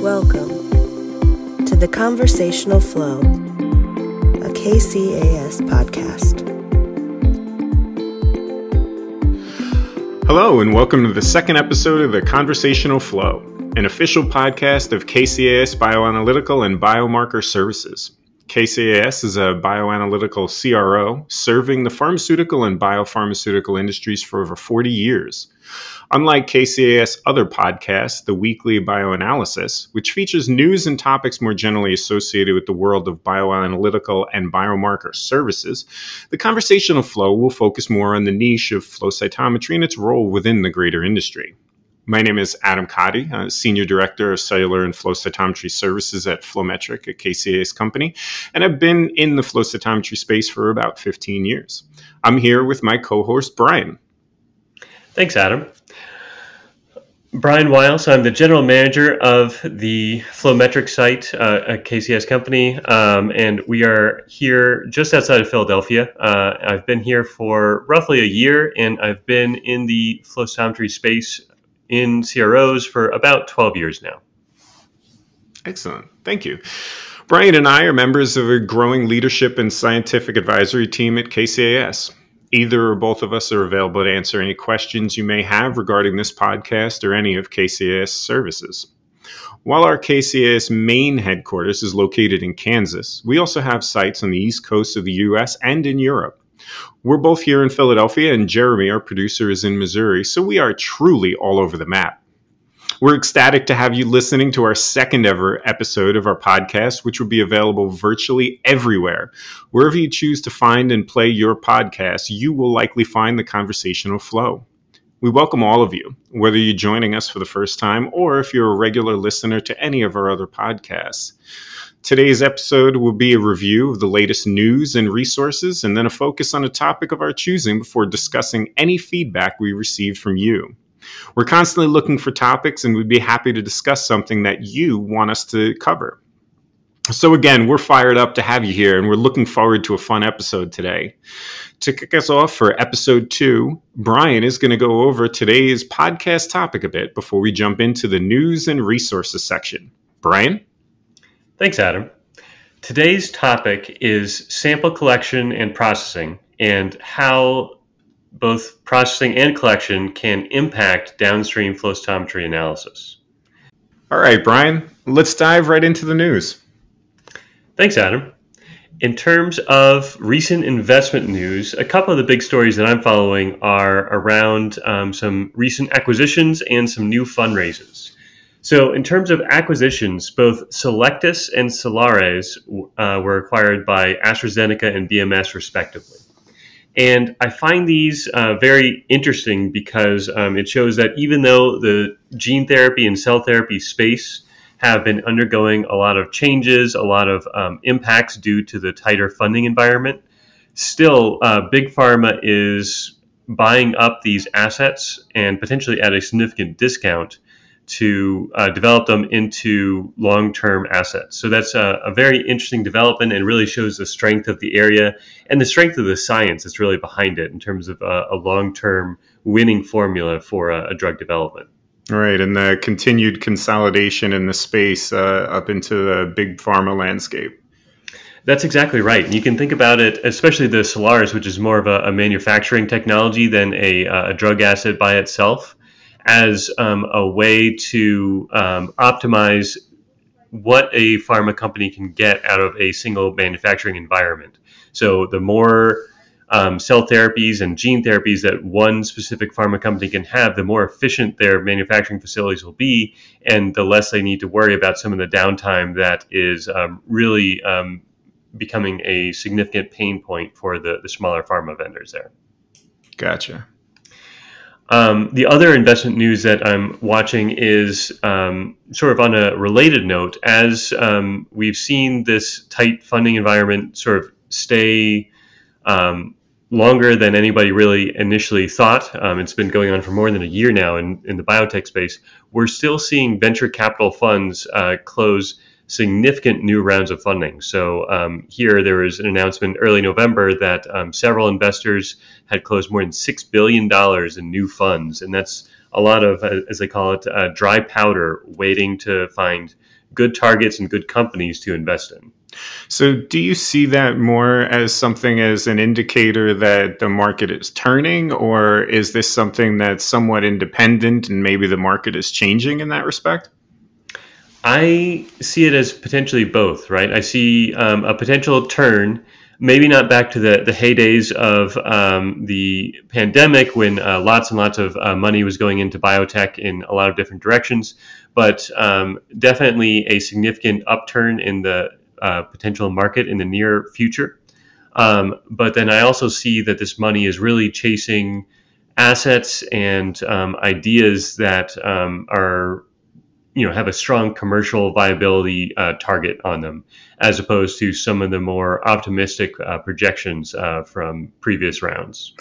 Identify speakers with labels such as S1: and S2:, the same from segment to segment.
S1: Welcome to the Conversational Flow, a KCAS podcast.
S2: Hello, and welcome to the second episode of the Conversational Flow, an official podcast of KCAS Bioanalytical and Biomarker Services. KCAS is a bioanalytical CRO serving the pharmaceutical and biopharmaceutical industries for over 40 years. Unlike KCAS other podcasts, the Weekly Bioanalysis, which features news and topics more generally associated with the world of bioanalytical and biomarker services, the conversational flow will focus more on the niche of flow cytometry and its role within the greater industry. My name is Adam Cotty, Senior Director of Cellular and Flow Cytometry Services at Flowmetric, a KCAS company, and I've been in the flow cytometry space for about 15 years. I'm here with my co host, Brian.
S3: Thanks, Adam. Brian Wiles, I'm the general manager of the Flowmetric site, uh, a KCAS company, um, and we are here just outside of Philadelphia. Uh, I've been here for roughly a year, and I've been in the flow cytometry space in CROs for about 12 years now.
S2: Excellent. Thank you. Brian and I are members of a growing leadership and scientific advisory team at KCAS. Either or both of us are available to answer any questions you may have regarding this podcast or any of KCAS services. While our KCAS main headquarters is located in Kansas, we also have sites on the East Coast of the US and in Europe. We're both here in Philadelphia, and Jeremy, our producer, is in Missouri, so we are truly all over the map. We're ecstatic to have you listening to our second ever episode of our podcast, which will be available virtually everywhere. Wherever you choose to find and play your podcast, you will likely find the conversational flow. We welcome all of you, whether you're joining us for the first time or if you're a regular listener to any of our other podcasts. Today's episode will be a review of the latest news and resources, and then a focus on a topic of our choosing before discussing any feedback we received from you. We're constantly looking for topics, and we'd be happy to discuss something that you want us to cover. So, again, we're fired up to have you here, and we're looking forward to a fun episode today. To kick us off for episode two, Brian is going to go over today's podcast topic a bit before we jump into the news and resources section. Brian?
S3: Thanks, Adam. Today's topic is sample collection and processing and how both processing and collection can impact downstream flow cytometry analysis.
S2: All right, Brian, let's dive right into the news.
S3: Thanks, Adam. In terms of recent investment news, a couple of the big stories that I'm following are around um, some recent acquisitions and some new fundraisers. So, in terms of acquisitions, both Cellectis and Cellares uh, were acquired by AstraZeneca and BMS, respectively. And I find these uh, very interesting because um, it shows that even though the gene therapy and cell therapy space have been undergoing a lot of changes, a lot of um, impacts due to the tighter funding environment, still, uh, Big Pharma is buying up these assets and potentially at a significant discount to uh, develop them into long-term assets. So that's a, a, very interesting development and really shows the strength of the area and the strength of the science that's really behind it in terms of a, a long-term winning formula for a, a, drug development.
S2: Right, and the continued consolidation in the space uh, up into the big pharma landscape.
S3: That's exactly right. And you can think about it, especially the Cellares, which is more of a, a manufacturing technology than a, a drug asset by itself as um, a way to um, optimize what a pharma company can get out of a single manufacturing environment. So the more um, cell therapies and gene therapies that one specific pharma company can have, the more efficient their manufacturing facilities will be, and the less they need to worry about some of the downtime that is um, really um, becoming a significant pain point for the, the smaller pharma vendors there.
S2: Gotcha.
S3: Um, the other investment news that I'm watching is um, sort of on a related note. As um, we've seen this tight funding environment sort of stay um, longer than anybody really initially thought, um, it's been going on for more than a year now in, in the biotech space. We're still seeing venture capital funds uh, close significant new rounds of funding. So um, here there was an announcement early November that um, several investors had closed more than six billion dollars in new funds, and that's a lot of, as they call it, uh, dry powder waiting to find good targets and good companies to invest in.
S2: So, do you see that more as something as an indicator that the market is turning, or is this something that's somewhat independent and maybe the market is changing in that respect?
S3: I see it as potentially both, right? I see um, a potential turn, maybe not back to the, the heydays of um, the pandemic when uh, lots and lots of uh, money was going into biotech in a lot of different directions, but um, definitely a significant upturn in the uh, potential market in the near future. Um, but then I also see that this money is really chasing assets and um, ideas that um, are you know have a strong commercial viability uh, target on them, as opposed to some of the more optimistic uh, projections uh, from previous rounds.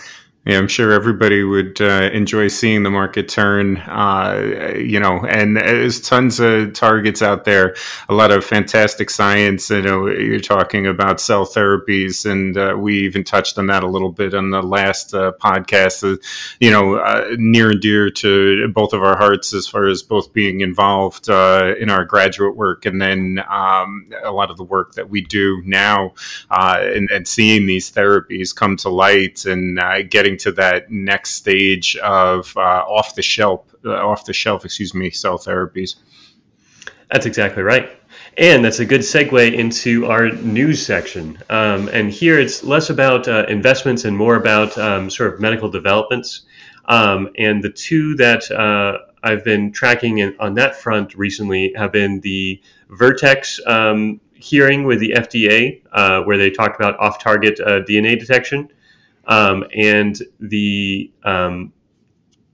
S2: Yeah, I'm sure everybody would uh, enjoy seeing the market turn. Uh, you know, and there's tons of targets out there. A lot of fantastic science. You know, you're talking about cell therapies, and uh, we even touched on that a little bit on the last uh, podcast. Uh, you know, uh, near and dear to both of our hearts as far as both being involved in our graduate work, and then um, a lot of the work that we do now, and, and, seeing these therapies come to light and getting getting to that next stage of uh, off the shelf, uh, off the shelf, excuse me, cell therapies.
S3: That's exactly right. And that's a good segue into our news section. Um, and here it's less about uh, investments and more about um, sort of medical developments. Um, and the two that uh, I've been tracking in, on that front recently have been the Vertex um, hearing with the FDA, uh, where they talked about off target uh, DNA detection, um, and the um,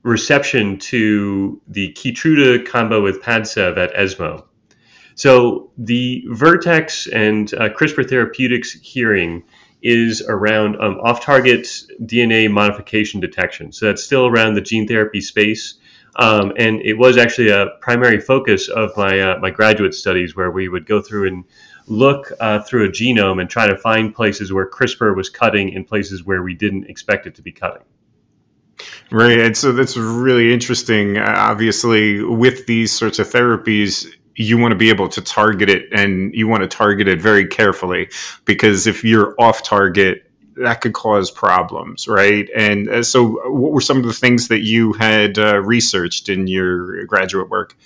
S3: reception to the Keytruda combo with Padcev at ESMO. So the Vertex and uh, CRISPR Therapeutics hearing is around um, off-target DNA modification detection. So that's still around the gene therapy space. Um, and it was actually a primary focus of my uh, my graduate studies, where we would go through and look uh, through a genome and try to find places where CRISPR was cutting and places where we didn't expect it to be cutting.
S2: Right, and so that's really interesting. Uh, obviously, with these sorts of therapies, you want to be able to target it, and you want to target it very carefully because if you're off target, that could cause problems, right? And uh, so, what were some of the things that you had uh, researched in your graduate work?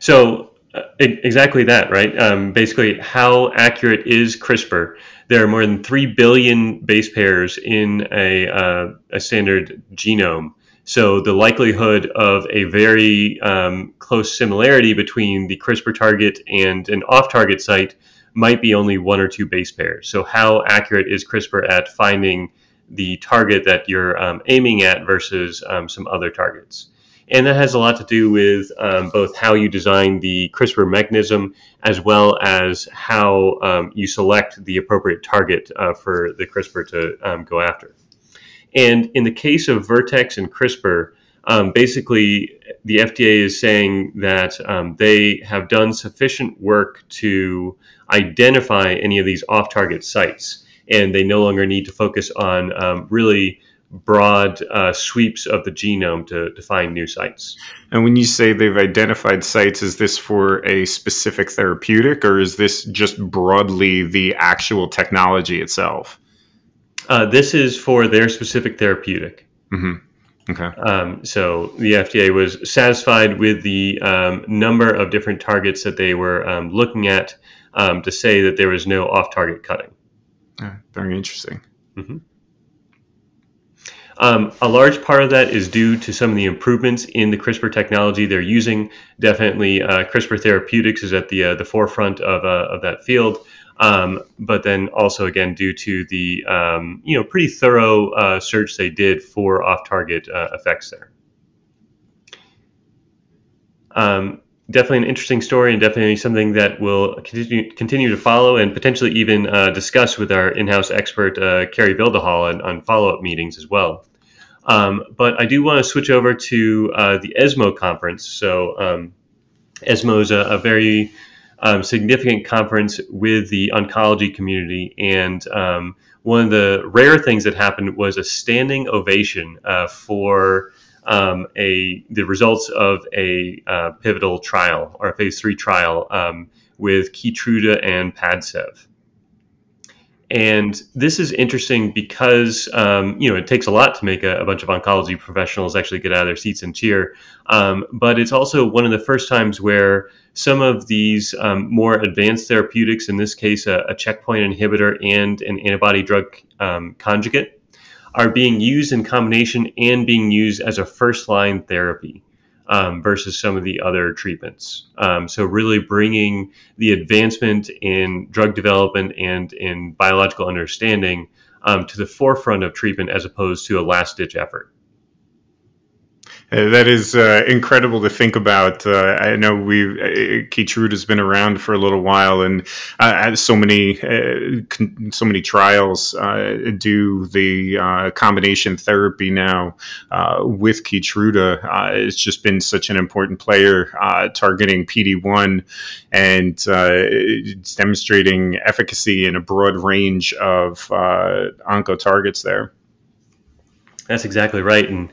S3: So, exactly that, right? Um, basically, how accurate is CRISPR? There are more than 3 billion base pairs in a, uh, a standard genome. So, the likelihood of a very um, close similarity between the CRISPR target and an off target site might be only one or two base pairs. So, how accurate is CRISPR at finding the target that you're um, aiming at versus um, some other targets? And that has a lot to do with um, both how you design the CRISPR mechanism as well as how um, you select the appropriate target uh, for the CRISPR to um, go after. And in the case of Vertex and CRISPR, um, basically the FDA is saying that um, they have done sufficient work to identify any of these off target sites. And they no longer need to focus on um, really broad uh, sweeps of the genome to, to find new sites.
S2: And when you say they've identified sites, is this for a specific therapeutic or is this just broadly the actual technology itself?
S3: Uh, this is for their specific therapeutic.
S2: Mm-hmm. Okay.
S3: Um, so the FDA was satisfied with the um, number of different targets that they were um, looking at um, to say that there was no off target cutting.
S2: very interesting.
S3: Mm-hmm. Um, a large part of that is due to some of the improvements in the CRISPR technology they're using. Definitely, uh, CRISPR Therapeutics is at the uh, the forefront of, uh, of that field. Um, but then also again due to the um, you know pretty thorough uh, search they did for off-target uh, effects there. Um, definitely an interesting story and definitely something that we'll continue, continue to follow and potentially even uh, discuss with our in-house expert uh, Carrie Bildahal on, on follow-up meetings as well. Um, but I do want to switch over to uh, the ESMO conference. So um, ESMO is a, a very um, significant conference with the oncology community, and um, one of the rare things that happened was a standing ovation uh, for um, a the results of a uh, pivotal trial or a phase three trial um, with Keytruda and Padcev. And this is interesting because um, you know it takes a lot to make a, a, bunch of oncology professionals actually get out of their seats and cheer. Um, but it's also one of the first times where some of these um, more advanced therapeutics, in this case a, a, checkpoint inhibitor and an antibody drug um, conjugate, are being used in combination and being used as a first line therapy um, versus some of the other treatments. Um, so, really bringing the advancement in drug development and in biological understanding um, to the forefront of treatment as opposed to a last ditch effort.
S2: Uh, that is uh, incredible to think about. Uh, I know we uh, Keytruda has been around for a little while, and uh, so many con- so many trials do the combination therapy now with Keytruda. it's just been such an important player targeting PD one, and demonstrating efficacy in a broad range of onco targets there.
S3: That's exactly right, and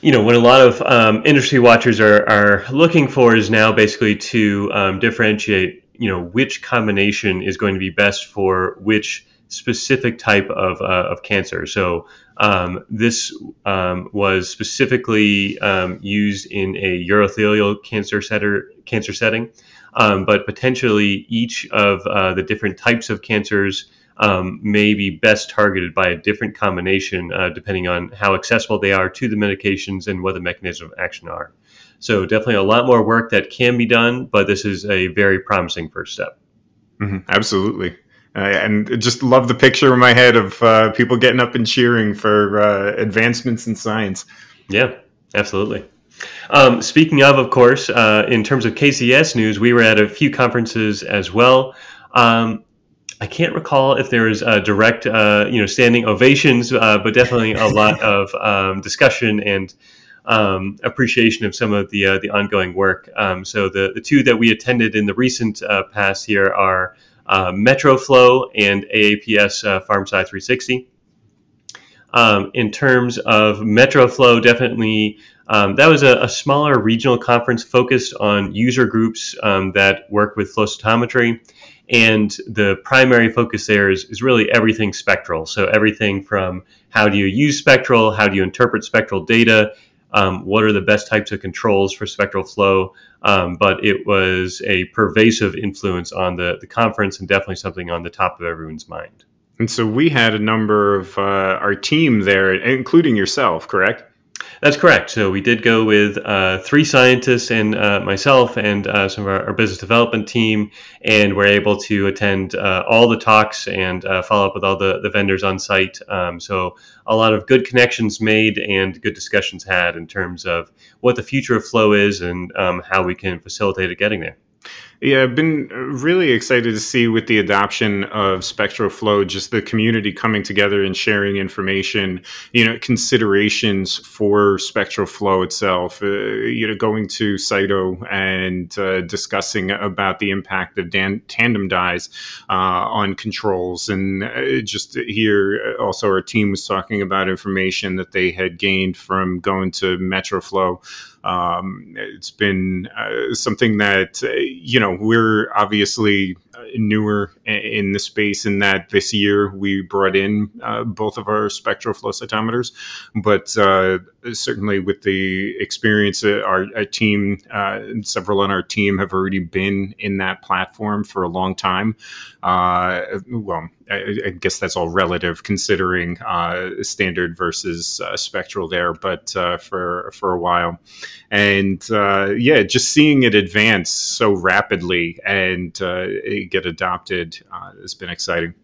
S3: you know, what a lot of um, industry watchers are, are looking for is now basically to um, differentiate, you know, which combination is going to be best for which specific type of, uh, of cancer. So um, this um, was specifically um, used in a urothelial cancer, setter, cancer setting, um, but potentially each of uh, the different types of cancers um, may be best targeted by a different combination uh, depending on how accessible they are to the medications and what the mechanism of action are. So definitely a lot more work that can be done, but this is a very promising first step.
S2: Mm-hmm, absolutely. Uh, and just love the picture in my head of uh, people getting up and cheering for uh, advancements in science.
S3: Yeah, absolutely. Um, speaking of, of course, uh, in terms of KCAS news, we were at a few conferences as well. Um, I can't recall if there was a direct, uh, you know, standing ovations, uh, but definitely a lot of um, discussion and um, appreciation of some of the uh, the ongoing work. Um, so the the two that we attended in the recent uh, past here are uh, MetroFlow and AAPS uh, PharmSci 360. Um, in terms of MetroFlow, definitely um, that was a, a, smaller regional conference focused on user groups um, that work with flow cytometry and the primary focus there is, is really everything spectral. So everything from how do you use spectral, how do you interpret spectral data, um, what are the best types of controls for spectral flow. Um, but it was a pervasive influence on the, the conference and definitely something on the top of everyone's mind.
S2: And so we had a number of uh, our team there, including yourself, correct?
S3: That's correct. So we did go with uh, three scientists and uh, myself and uh, some of our, our, business development team, and we're able to attend uh, all the talks and uh, follow up with all the, the vendors on site. Um, so a lot of good connections made and good discussions had in terms of what the future of flow is and um, how we can facilitate it getting there.
S2: Yeah, I've been really excited to see with the adoption of Spectral Flow, just the community coming together and sharing information, you know, considerations for Spectral Flow itself, uh, you know, going to Cyto and uh, discussing about the impact of dan- tandem dyes uh, on controls. And uh, just here, also, our team was talking about information that they had gained from going to MetroFlow. Um, it's been uh, something that, uh, you know, we're obviously newer in the space in that this year we brought in uh, both of our spectral flow cytometers, but uh, certainly with the experience, uh, our, our team, uh, several on our team have already been in that platform for a long time. Uh, well, I, I, guess that's all relative considering uh, standard versus spectral there, but for for a while, and yeah, just seeing it advance so rapidly and get adopted uh, has been exciting.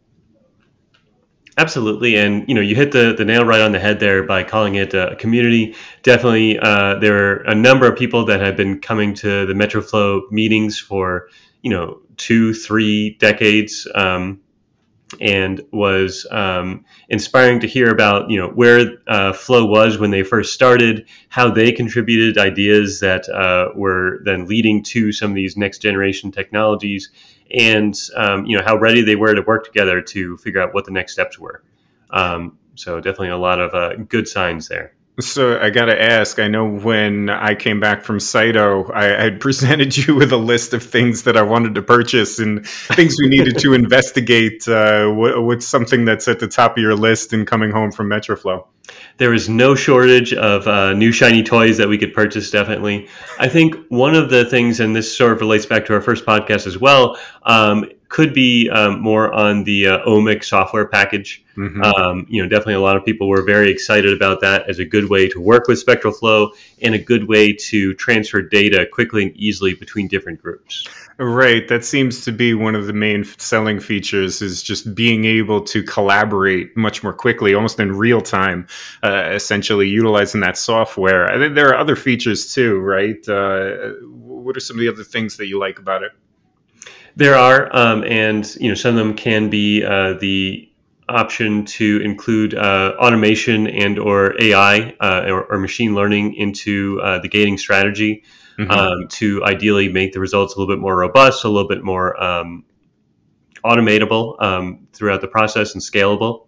S3: Absolutely, and you know you hit the, the nail right on the head there by calling it a community. Definitely, uh, there are a number of people that have been coming to the MetroFlow meetings for you know two, three decades. Um, and was um, inspiring to hear about you know where uh, Flow was when they first started, how they contributed ideas that uh, were then leading to some of these next generation technologies, and um, you know how ready they were to work together to figure out what the next steps were. Um, so definitely a lot of uh, good signs there.
S2: So I got to ask. I know when I came back from Cyto, I had presented you with a list of things that I wanted to purchase and things we needed to investigate. Uh, what, what's something that's at the top of your list in coming home from Metroflow?
S3: There is no shortage of uh, new shiny toys that we could purchase. Definitely, I think one of the things, and this sort of relates back to our first podcast as well, um, could be um, more on the uh, OMIQ software package. Mm-hmm. Um, you know, definitely a lot of people were very excited about that as a good way to work with Spectral Flow and a good way to transfer data quickly and easily between different groups.
S2: Right. That seems to be one of the main selling features is just being able to collaborate much more quickly, almost in real time, uh, essentially utilizing that software. I think there are other features too, right? Uh, what are some of the other things that you like about it?
S3: There are, um, and you know, some of them can be uh, the option to include uh, automation and or AI uh, or, or, machine learning into uh, the gating strategy mm-hmm. um, to ideally make the results a little bit more robust, a little bit more um, automatable um, throughout the process and scalable.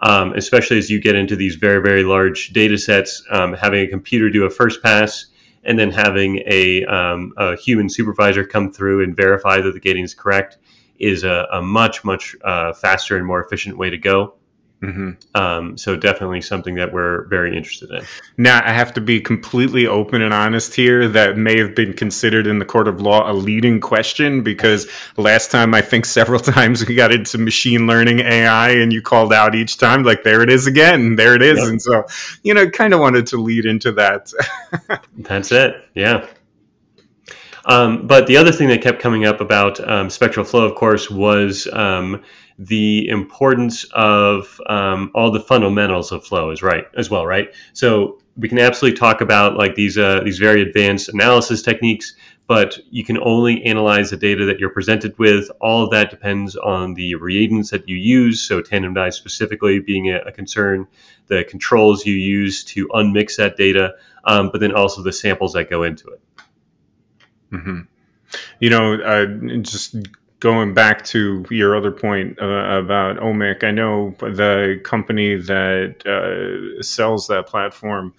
S3: Um, especially as you get into these very, very large data sets, um, having a computer do a first pass and then having a, um, a, human supervisor come through and verify that the gating is correct is a, a much, much uh, faster and more efficient way to go. Mm-hmm. Um, so definitely something that we're very interested in.
S2: Now I have to be completely open and honest here. That may have been considered in the court of law a leading question because last time I think several times we got into machine learning AI and you called out each time like there it is again, there it is, yep. and so you know kind of wanted to lead into that.
S3: That's it. Yeah. Um, but the other thing that kept coming up about um, spectral flow, of course, was um, the importance of um, all the fundamentals of flow is right as well, right? So we can absolutely talk about like these uh, these very advanced analysis techniques, but you can only analyze the data that you're presented with. All of that depends on the reagents that you use. So tandem dyes specifically being a, a concern, the controls you use to unmix that data, um, but then also the samples that go into it.
S2: Mm-hmm. You know, uh, just going back to your other point uh, about OMIQ, I know the company that uh, sells that platform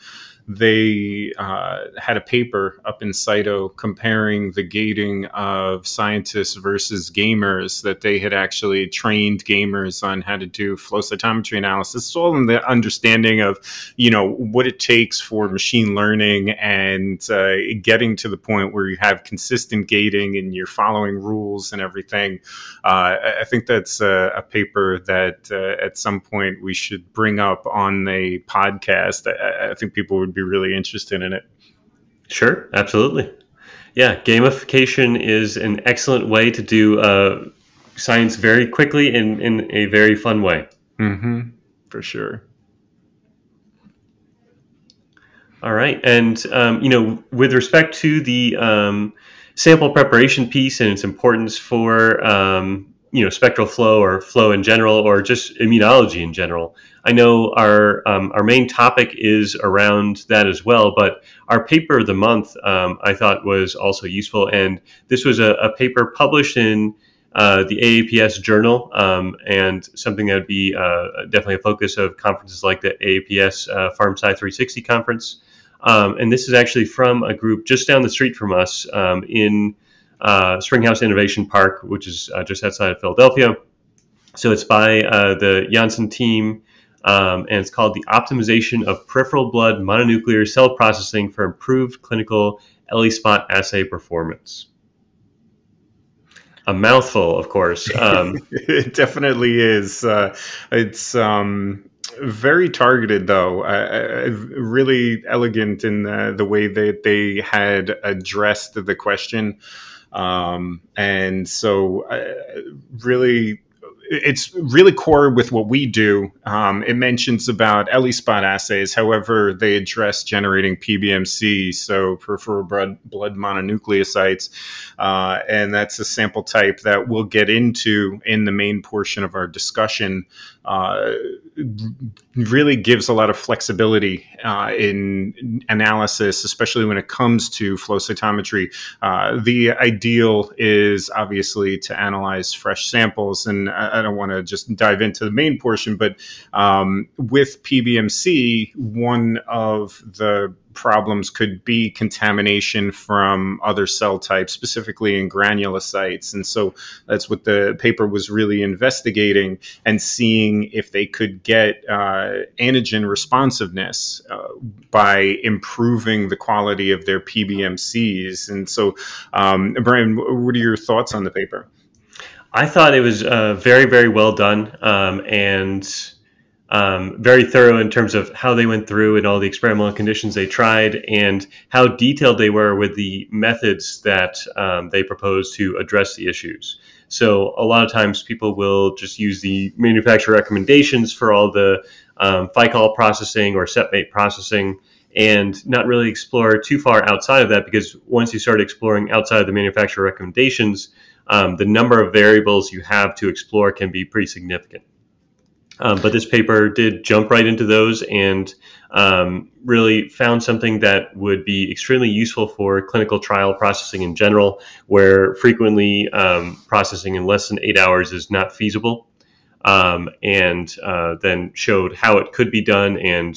S2: they uh, had a paper up in Cyto comparing the gating of scientists versus gamers that they had actually trained gamers on how to do flow cytometry analysis. It's all in the understanding of, you know, what it takes for machine learning and uh, getting to the point where you have consistent gating and you're following rules and everything. Uh, I think that's a, a paper that uh, at some point we should bring up on a podcast. I, I think people would be really interested in it.
S3: Sure, absolutely. Yeah, gamification is an excellent way to do uh, science very quickly and in a very fun way.
S2: Mm-hmm. For sure.
S3: All right, and um, you know, with respect to the um, sample preparation piece and its importance for um, you know spectral flow or flow in general or just immunology in general i know our um, our main topic is around that as well but our paper of the month um, i thought was also useful and this was a, a paper published in uh, the AAPS journal, um, and something that would be uh, definitely a focus of conferences like the AAPS uh, PharmSci 360 conference. Um, and this is actually from a group just down the street from us um, in uh, Springhouse Innovation Park, which is uh, just outside of Philadelphia. So it's by uh, the Janssen team, um, and it's called the Optimization of Peripheral Blood Mononuclear Cell Processing for Improved Clinical ELISpot Assay Performance. A mouthful, of course. Um,
S2: it definitely is. Uh, it's um, very targeted though uh, really elegant in the, the way that they had addressed the question um, and so, uh, really, it's really core with what we do. Um, it mentions about ELISpot assays. However, they address generating PBMC, so peripheral blood, blood mononucleocytes, uh, and that's a sample type that we'll get into in the main portion of our discussion. Uh, really gives a lot of flexibility uh, in analysis, especially when it comes to flow cytometry. Uh, the ideal is obviously to analyze fresh samples, and uh, don't want to just dive into the main portion, but um, with PBMC, one of the problems could be contamination from other cell types, specifically in granulocytes. And so that's what the paper was really investigating and seeing if they could get uh, antigen responsiveness uh, by improving the quality of their PBMCs. And so, um, Brian, what are your thoughts on the paper?
S3: I thought it was uh, very, very well done. Um, and um, very thorough in terms of how they went through and all the experimental conditions they tried and how detailed they were with the methods that um, they proposed to address the issues. So a lot of times people will just use the manufacturer recommendations for all the um, Ficoll processing or SepMate processing and not really explore too far outside of that because once you start exploring outside of the manufacturer recommendations, um, the number of variables you have to explore can be pretty significant. Um, but this paper did jump right into those and um, really found something that would be extremely useful for clinical trial processing in general, where frequently um, processing in less than eight hours is not feasible, um, and uh, then showed how it could be done and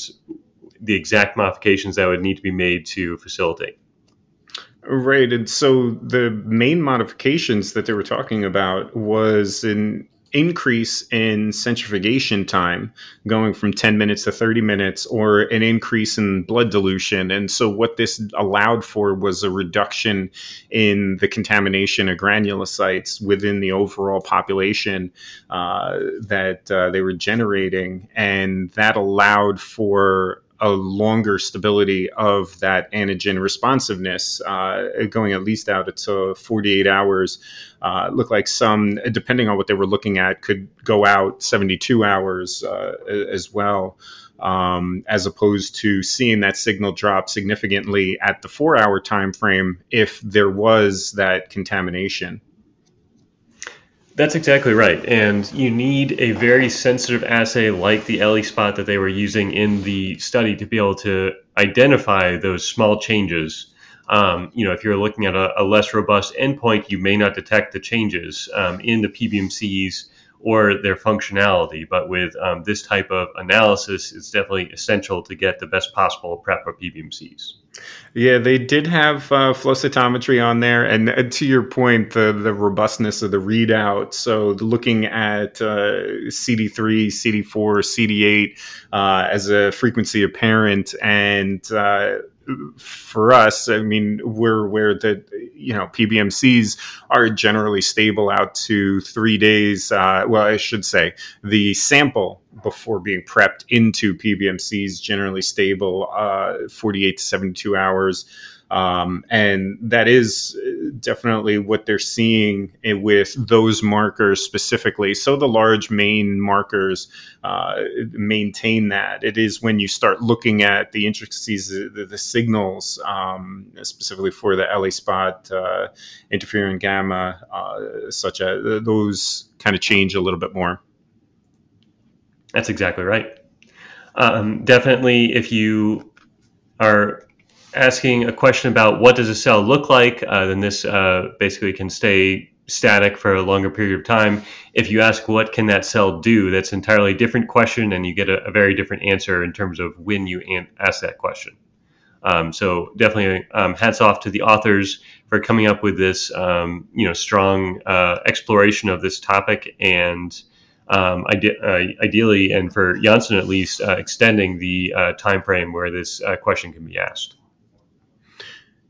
S3: the exact modifications that would need to be made to facilitate.
S2: Right. And so the main modifications that they were talking about was an increase in centrifugation time going from 10 minutes to 30 minutes or an increase in blood dilution and so what this allowed for was a reduction in the contamination of granulocytes within the overall population uh, that uh, they were generating and that allowed for a longer stability of that antigen responsiveness, uh, going at least out to 48 hours. Uh, look like some, depending on what they were looking at, could go out 72 hours uh, as well. Um, as opposed to seeing that signal drop significantly at the four hour time frame if there was that contamination.
S3: That's exactly right. And you need a very sensitive assay like the ELISpot that they were using in the study to be able to identify those small changes. Um, you know, if you're looking at a, a, less robust endpoint, you may not detect the changes um, in the PBMCs or their functionality. But with um, this type of analysis, it's definitely essential to get the best possible prep of PBMCs.
S2: Yeah, they did have uh, flow cytometry on there, and uh, to your point, the the robustness of the readout. So looking at uh, CD3, CD4, CD8 uh, as a frequency apparent, and uh, for us, I mean, we're aware that you know PBMCs are generally stable out to three days. Uh, well, I should say the sample before being prepped into PBMCs generally stable, uh, 48 to 72 hours. Um, and that is definitely what they're seeing with those markers specifically. So the large main markers uh, maintain that. It is when you start looking at the intricacies, the, the signals, um, specifically for the ELISpot, uh, interferon gamma, uh, such as those kind of change a little bit more.
S3: That's exactly right. Um, definitely, if you are asking a question about what does a cell look like, uh, then this uh, basically can stay static for a longer period of time. If you ask what can that cell do, that's an entirely different question, and you get a, a very different answer in terms of when you an- ask that question. Um, so definitely, um, hats off to the authors for coming up with this, um, you know, strong uh, exploration of this topic, and um, ide- uh, ideally, and for Janssen at least, uh, extending the uh, time frame where this uh, question can be asked.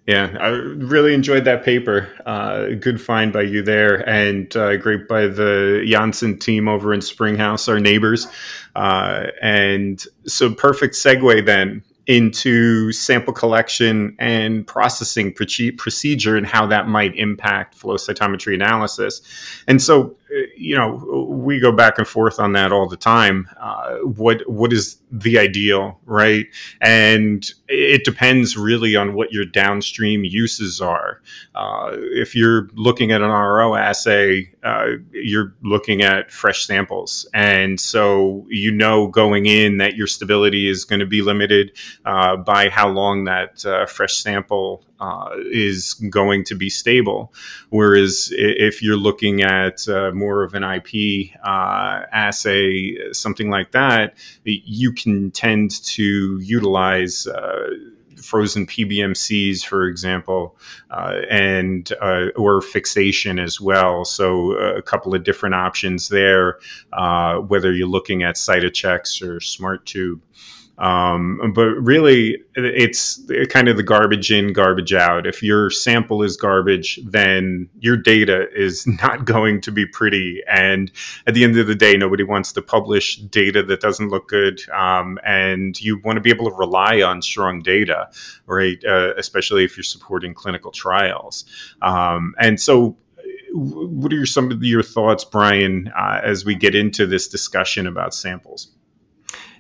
S2: Yeah, I really enjoyed that paper. Uh, good find by you there, and uh, great by the Janssen team over in Springhouse, our neighbors. Uh, and so, perfect segue then into sample collection and processing procedure and how that might impact flow cytometry analysis. And so, you know, we go back and forth on that all the time. Uh, what what is the ideal, right? And it depends really on what your downstream uses are. Uh, if you're looking at an RO assay, uh, you're looking at fresh samples, and so you know going in that your stability is going to be limited uh, by how long that uh, fresh sample uh, is going to be stable. Whereas if you're looking at uh, more of an IP uh, assay, something like that, you can tend to utilize frozen PBMCs, for example, uh, and uh, or fixation as well. So a couple of different options there, uh, whether you're looking at Cyto-Chex or SmartTube. Um, but really, it's kind of the garbage in, garbage out. If your sample is garbage, then your data is not going to be pretty. And at the end of the day, nobody wants to publish data that doesn't look good. Um, and you want to be able to rely on strong data, right? Uh, especially if you're supporting clinical trials. Um, and so what are your, some of your thoughts, Brian, uh, as we get into this discussion about samples?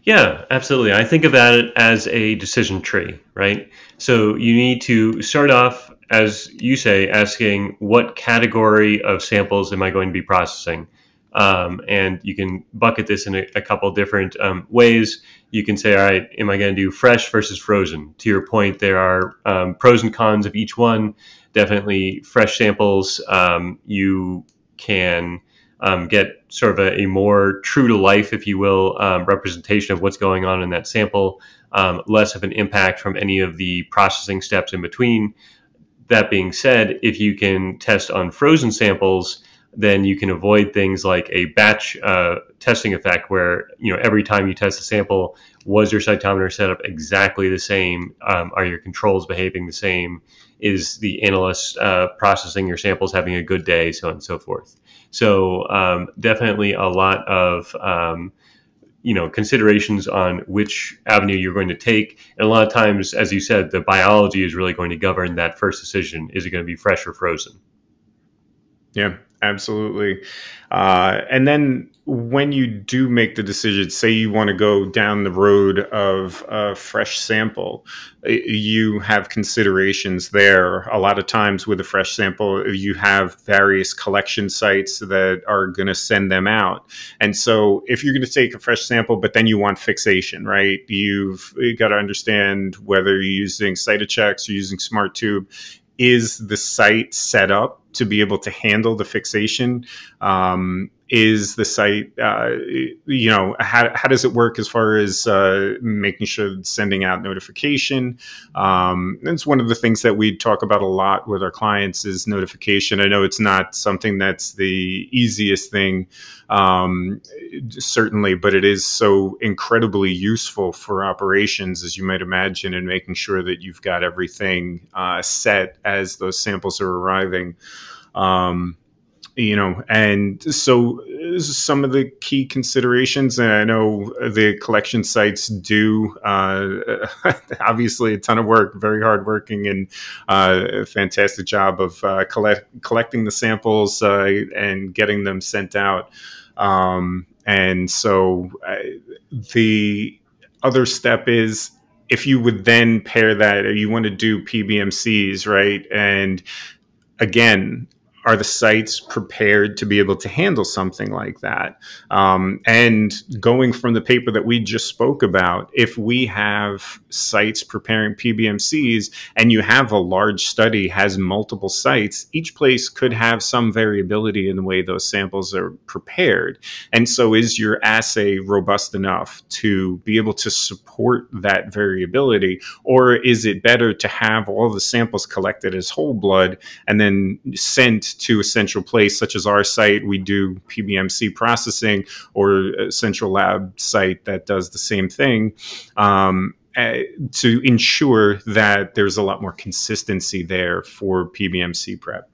S3: Yeah, absolutely. I think about it as a decision tree, right? So you need to start off, as you say, asking what category of samples am I going to be processing? Um, and you can bucket this in a, a couple different um, ways. You can say, all right, am I going to do fresh versus frozen? To your point, there are um, pros and cons of each one. Definitely fresh samples, um, you can um, get sort of a, a, more true to life, if you will, um, representation of what's going on in that sample, um, less of an impact from any of the processing steps in between. That being said, if you can test on frozen samples, then you can avoid things like a batch uh, testing effect where you know every time you test a sample was your cytometer set up exactly the same? Um, are your controls behaving the same? Is the analyst uh, processing your samples having a good day? So on and so forth. So um, definitely a lot of um, you know considerations on which avenue you're going to take. And a lot of times as you said the biology is really going to govern that first decision. Is it going to be fresh or frozen?
S2: Yeah absolutely. Uh, and then when you do make the decision, say you want to go down the road of a fresh sample, you have considerations there. A lot of times with a fresh sample, you have various collection sites that are going to send them out. And so if you're going to take a fresh sample, but then you want fixation, right? You've, you got to understand whether you're using Cyto-Chex or using SmartTube. Is the site set up to be able to handle the fixation um, is the site uh, you know how, how does it work as far as uh, making sure sending out notification? Um, it's one of the things that we talk about a lot with our clients is notification. I know it's not something that's the easiest thing um, certainly but it is so incredibly useful for operations as you might imagine in making sure that you've got everything uh, set as those samples are arriving. Um, you know, and so some of the key considerations, and I know the collection sites do uh, obviously a ton of work, very hardworking, and uh, a fantastic job of uh, collect, collecting the samples uh, and getting them sent out. Um, and so uh, the other step is if you would then pair that, you want to do PBMCs, right? And again, are the sites prepared to be able to handle something like that? Um, and going from the paper that we just spoke about, if we have sites preparing PBMCs and you have a large study has multiple sites, each place could have some variability in the way those samples are prepared. And so, is your assay robust enough to be able to support that variability, or is it better to have all the samples collected as whole blood and then sent to a central place, such as our site. We do PBMC processing, or a central lab site that does the same thing. Um, uh, to ensure that there's a lot more consistency there for PBMC prep.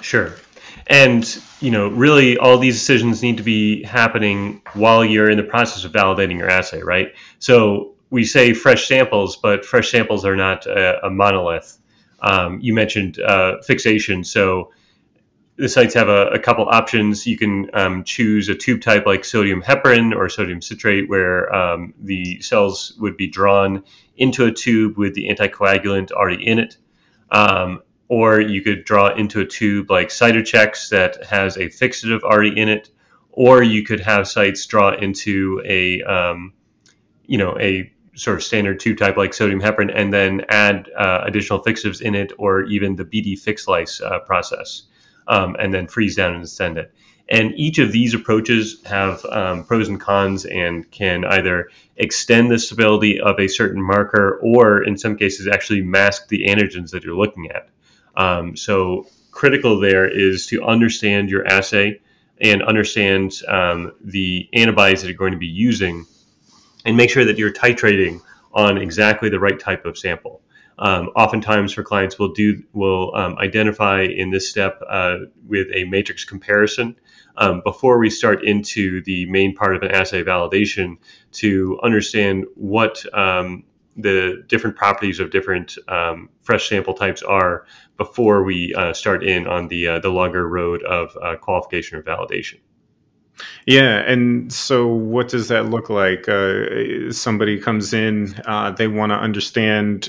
S3: Sure. And, you know, really all these decisions need to be happening while you're in the process of validating your assay, right? So we say fresh samples, but fresh samples are not a, a monolith. Um, you mentioned uh, fixation, so the sites have a, a couple options. You can um, choose a tube type like sodium heparin or sodium citrate, where um, the cells would be drawn into a tube with the anticoagulant already in it. Um, or you could draw into a tube like Cyto-Chex that has a fixative already in it. Or you could have sites draw into a, um, you know, a sort of standard two type like sodium heparin, and then add uh, additional fixatives in it, or even the BD fixlyse uh, process, um, and then freeze down and send it. And each of these approaches have um, pros and cons and can either extend the stability of a certain marker or, in some cases, actually mask the antigens that you're looking at. Um, so, critical there is to understand your assay and understand um, the antibodies that you're going to be using and make sure that you're titrating on exactly the right type of sample. Um, oftentimes for clients we'll do will um, identify in this step uh, with a matrix comparison um, before we start into the main part of an assay validation to understand what um, the different properties of different um, fresh sample types are before we uh, start in on the uh, the longer road of uh, qualification or validation.
S2: Yeah, and so what does that look like? Uh, somebody comes in, uh, they want to understand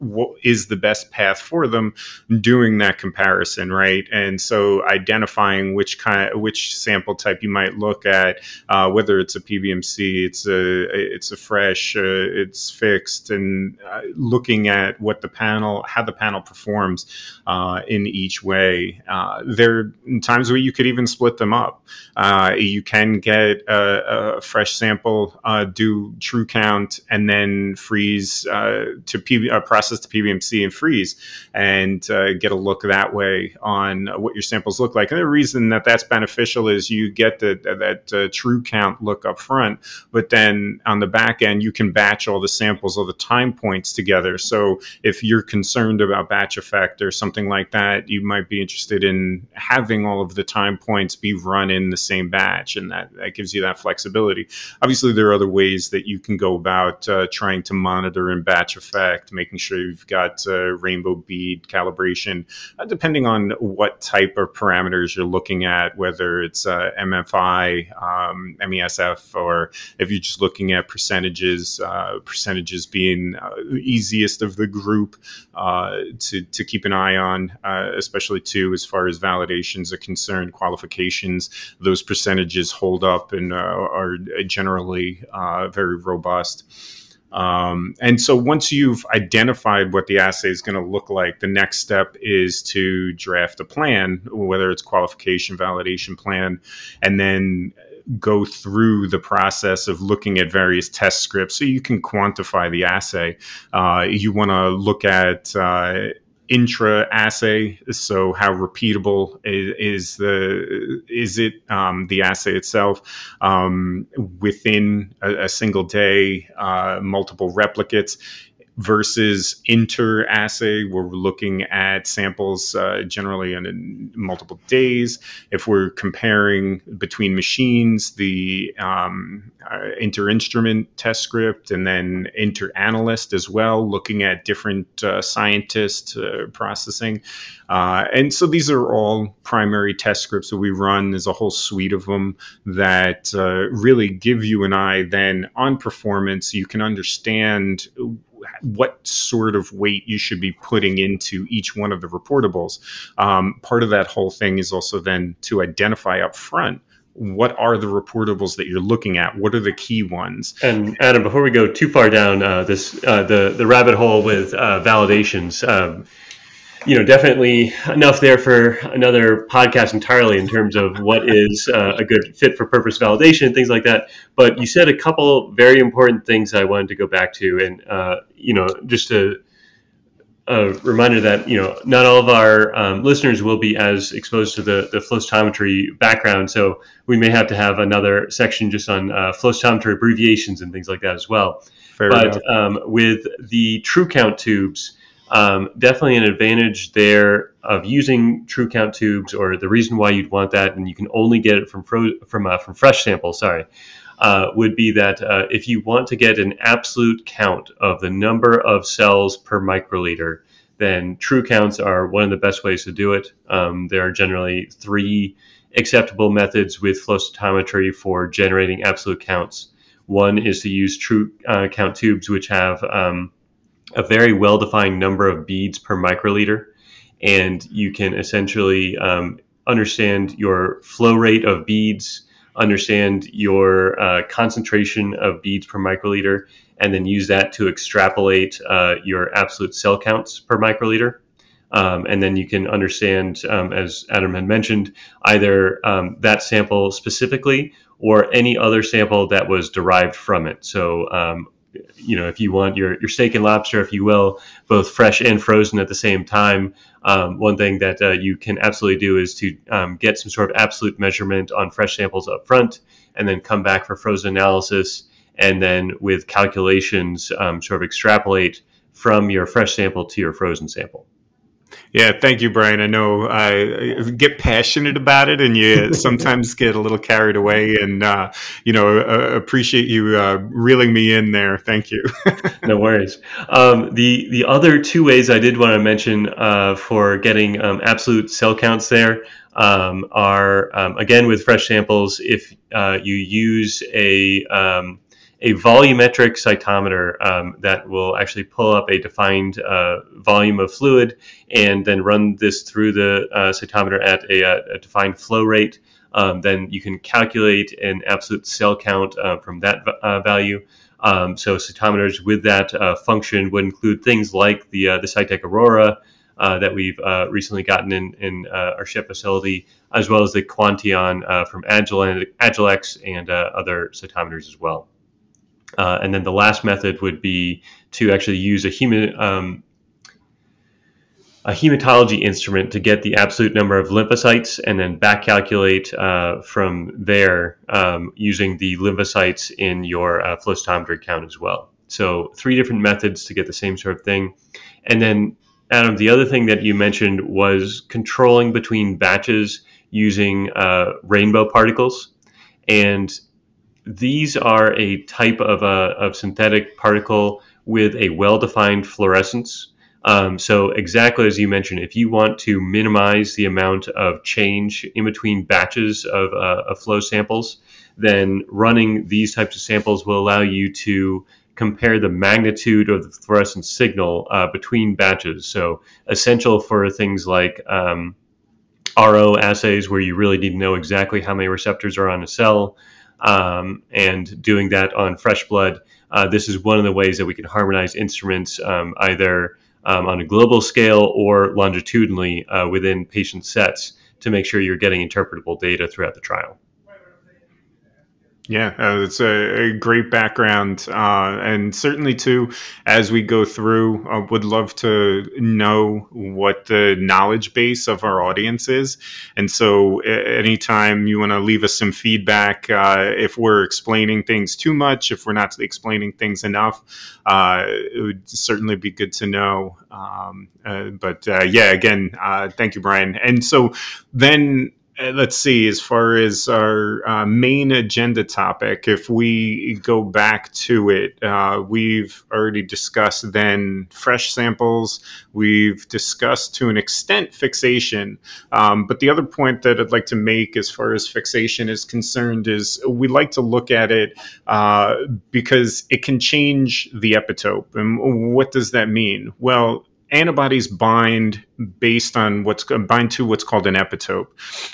S2: what is the best path for them doing that comparison, right? And so identifying which kind of, which sample type you might look at, uh, whether it's a PBMC, it's a it's a fresh, uh, it's fixed, and uh, looking at what the panel, how the panel performs uh, in each way. Uh, there are times where you could even split them up. Uh, you can get a, a fresh sample, do Trucount, and then freeze to P- process process to PBMC and freeze and uh, get a look that way on what your samples look like. And the reason that that's beneficial is you get the, that uh, Trucount look up front, but then on the back end, you can batch all the samples, all the time points together. So if you're concerned about batch effect or something like that, you might be interested in having all of the time points be run in the same batch, and that, that gives you that flexibility. Obviously, there are other ways that you can go about uh, trying to monitor and batch effect, making sure you've got uh, rainbow bead calibration, uh, depending on what type of parameters you're looking at, whether it's uh, MFI, um, MESF, or if you're just looking at percentages, uh, percentages being uh, easiest of the group uh, to, to keep an eye on, especially too as far as validations are concerned, qualifications, those percentages hold up and are generally very robust. Um, and so once you've identified what the assay is going to look like, the next step is to draft a plan, whether it's qualification validation plan, and then go through the process of looking at various test scripts so you can quantify the assay. Uh, you want to look at uh, intra assay. So how repeatable is, is the is it um, the assay itself um, within a, a, single day, uh, multiple replicates? Versus inter assay where we're looking at samples uh, generally in multiple days. If we're comparing between machines, the um, uh, inter instrument test script and then inter analyst as well, looking at different uh, scientists uh, processing. Uh, and so these are all primary test scripts that we run. There's a whole suite of them that uh, really give you an eye then on performance. You can understand what sort of weight you should be putting into each one of the reportables. Um, part of that whole thing is also then to identify up front what are the reportables that you're looking at? What are the key ones?
S3: And Adam, before we go too far down uh, this uh, the the rabbit hole with uh, validations, um, you know, definitely enough there for another podcast entirely in terms of what is uh, a good fit for purpose validation and things like that. But you said a couple very important things I wanted to go back to, and uh, you know, just a, a, reminder that you know not all of our um, listeners will be as exposed to the the flow cytometry background, so we may have to have another section just on uh, flow cytometry abbreviations and things like that as well. Fair but um, with the Trucount tubes um, definitely an advantage there of using Trucount tubes, or the reason why you'd want that, and you can only get it from fro- from uh, from fresh samples. Sorry, uh, would be that uh, if you want to get an absolute count of the number of cells per microliter, then Trucounts are one of the best ways to do it. Um, there are generally three acceptable methods with flow cytometry for generating absolute counts. One is to use true uh, count tubes, which have um, a very well defined number of beads per microliter, and you can essentially um, understand your flow rate of beads understand your uh, concentration of beads per microliter, and then use that to extrapolate uh, your absolute cell counts per microliter. Um, and then you can understand, um, as Adam had mentioned, either um, that sample specifically or any other sample that was derived from it. So, um, you know, if you want your, your steak and lobster, if you will, both fresh and frozen at the same time, um, one thing that uh, you can absolutely do is to um, get some sort of absolute measurement on fresh samples up front and then come back for frozen analysis. And then with calculations, sort of extrapolate from your fresh sample to your frozen sample.
S2: Yeah, thank you, Brian. I know I get passionate about it, and you sometimes get a little carried away. And uh, you know, uh, appreciate you uh, reeling me in there. Thank you.
S3: no worries. Um, the the other two ways I did want to mention uh, for getting um, absolute cell counts there um, are um, again with fresh samples. If uh, you use a um, a volumetric cytometer um, that will actually pull up a defined uh, volume of fluid and then run this through the uh, cytometer at a, a, defined flow rate. Um, then you can calculate an absolute cell count uh, from that uh, value. Um, so cytometers with that uh, function would include things like the uh, the Cytek Aurora. that we've recently gotten in, in our ship facility, as well as the Quanteon from Agilent and other cytometers as well. Uh, and then the last method would be to actually use a hema, um, a hematology instrument to get the absolute number of lymphocytes and then back calculate uh, from there um, using the lymphocytes in your uh, flow cytometry count as well. So three different methods to get the same sort of thing. And then Adam, the other thing that you mentioned was controlling between batches using uh, rainbow particles. And these are a type of, a, of synthetic particle with a well-defined fluorescence. Um, so exactly as you mentioned, if you want to minimize the amount of change in between batches of, uh, of flow samples, then running these types of samples will allow you to compare the magnitude of the fluorescence signal uh, between batches. So essential for things like um, RO assays where you really need to know exactly how many receptors are on a cell um, and doing that on fresh blood. Uh, this is one of the ways that we can harmonize instruments um, either um, on a global scale or longitudinally uh, within patient sets to make sure you're getting interpretable data throughout the trial.
S2: Yeah, uh, it's a, a, great background, uh, and certainly too, as we go through, uh, would love to know what the knowledge base of our audience is. And so, anytime you want to leave us some feedback, uh, if we're explaining things too much, if we're not explaining things enough, uh, it would certainly be good to know. Um, uh, but yeah, again, thank you, Brian. And so then let's see, as far as our uh, main agenda topic, if we go back to it, uh, we've already discussed then fresh samples. We've discussed to an extent fixation. Um, but the other point that I'd like to make as far as fixation is concerned is we like to look at it uh, because it can change the epitope. And what does that mean? Well, antibodies bind based on what's bind to what's called an epitope,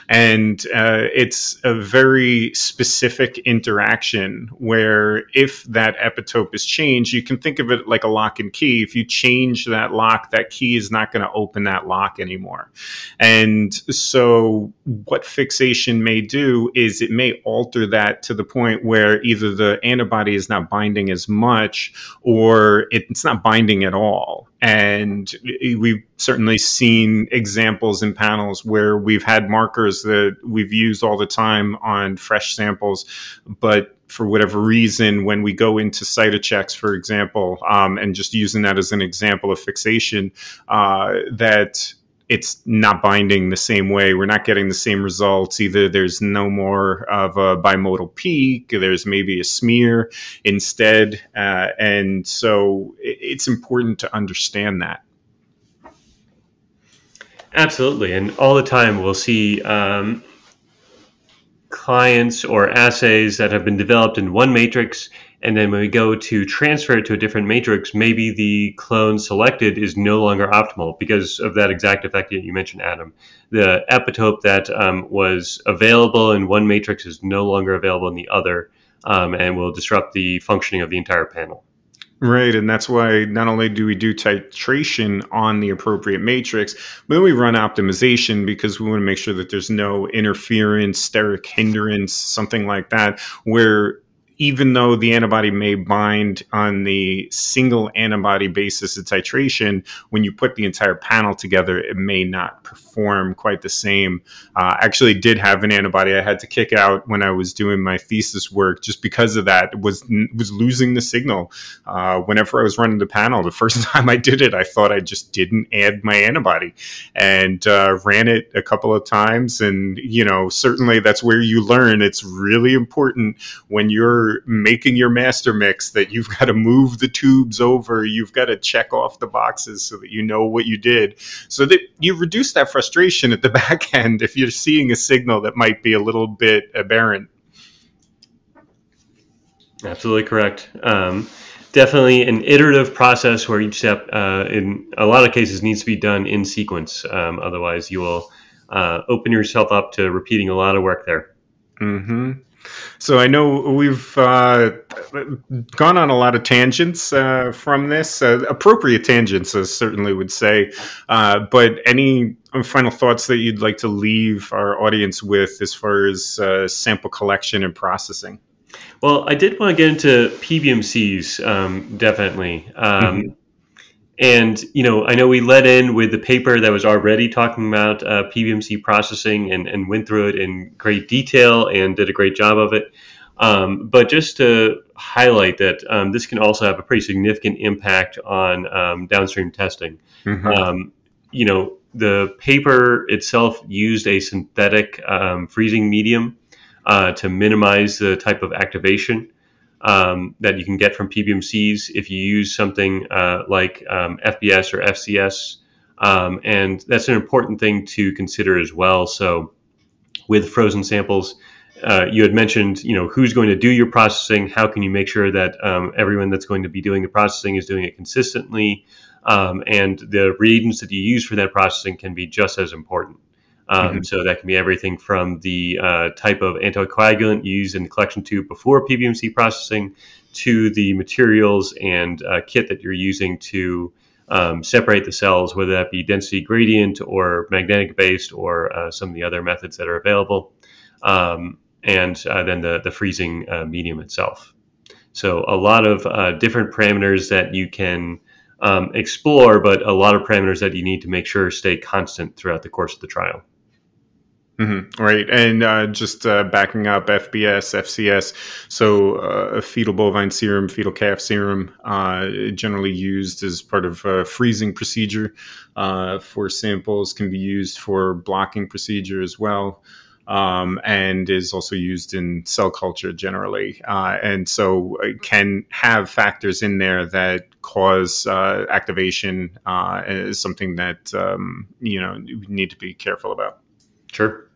S2: and uh, it's a very specific interaction where if that epitope is changed, you can think of it like a lock and key. If you change that lock, that key is not going to open that lock anymore. And so, what fixation may do is it may alter that to the point where either the antibody is not binding as much or it's not binding at all. And we've certainly seen examples in panels where we've had markers that we've used all the time on fresh samples, but for whatever reason, when we go into Cyto-Chex, for example, um, and just using that as an example of fixation, uh, that it's not binding the same way. We're not getting the same results. Either there's no more of a bimodal peak, there's maybe a smear instead. Uh, and so it's important to understand that.
S3: Absolutely. And all the time we'll see um, clients or assays that have been developed in one matrix and then when we go to transfer it to a different matrix, maybe the clone selected is no longer optimal because of that exact effect that you mentioned, Adam. The epitope that um, was available in one matrix is no longer available in the other um, and will disrupt the functioning of the entire panel.
S2: Right, and that's why not only do we do titration on the appropriate matrix, but we run optimization because we want to make sure that there's no interference, steric hindrance, something like that, where even though the antibody may bind on the single antibody basis of titration, when you put the entire panel together, it may not perform quite the same. Uh, actually, did have an antibody I had to kick out when I was doing my thesis work just because of that. was was losing the signal uh, whenever I was running the panel. The first time I did it, I thought I just didn't add my antibody, and uh, ran it a couple of times. And you know, certainly that's where you learn. It's really important when you're making your master mix that you've got to move the tubes over, you've got to check off the boxes so that you know what you did, so that you reduce that frustration at the back end if you're seeing a signal that might be a little bit aberrant.
S3: Absolutely correct. Um, definitely an iterative process where each step, uh, in a lot of cases, needs to be done in sequence. Um, otherwise, you will uh, open yourself up to repeating a lot of work there.
S2: Mm-hmm. So I know we've uh, gone on a lot of tangents uh, from this, uh, appropriate tangents, I certainly would say. Uh, but any final thoughts that you'd like to leave our audience with as far as uh, sample collection and processing?
S3: Well, I did want to get into PBMCs, um, definitely. Um, mm-hmm. And you know, I know we led in with the paper that was already talking about uh, PBMC processing and, and went through it in great detail and did a great job of it. Um, but just to highlight that um, this can also have a pretty significant impact on um, downstream testing. Mm-hmm. Um, you know, the paper itself used a synthetic um, freezing medium uh, to minimize the type of activation um, that you can get from PBMCs if you use something uh, like um, FBS or FCS. Um, and that's an important thing to consider as well. So, with frozen samples, uh, you had mentioned, you know, who's going to do your processing? How can you make sure that um, everyone that's going to be doing the processing is doing it consistently? Um, and the reagents that you use for that processing can be just as important. Um, mm-hmm. So that can be everything from the uh, type of anticoagulant used in the collection tube before PBMC processing to the materials and uh, kit that you're using to um, separate the cells, whether that be density gradient or magnetic based or uh, some of the other methods that are available, um, and uh, then the, the freezing uh, medium itself. So a lot of uh, different parameters that you can um, explore, but a lot of parameters that you need to make sure stay constant throughout the course of the trial.
S2: Mm-hmm. Right, and uh, just uh, backing up FBS, FCS, so uh, fetal bovine serum, fetal calf serum, uh, generally used as part of a freezing procedure uh, for samples, can be used for blocking procedure as well. Um, and is also used in cell culture generally. Uh, and so it can have factors in there that cause uh, activation uh, is something that um, you know we need to be careful about.
S3: Sure.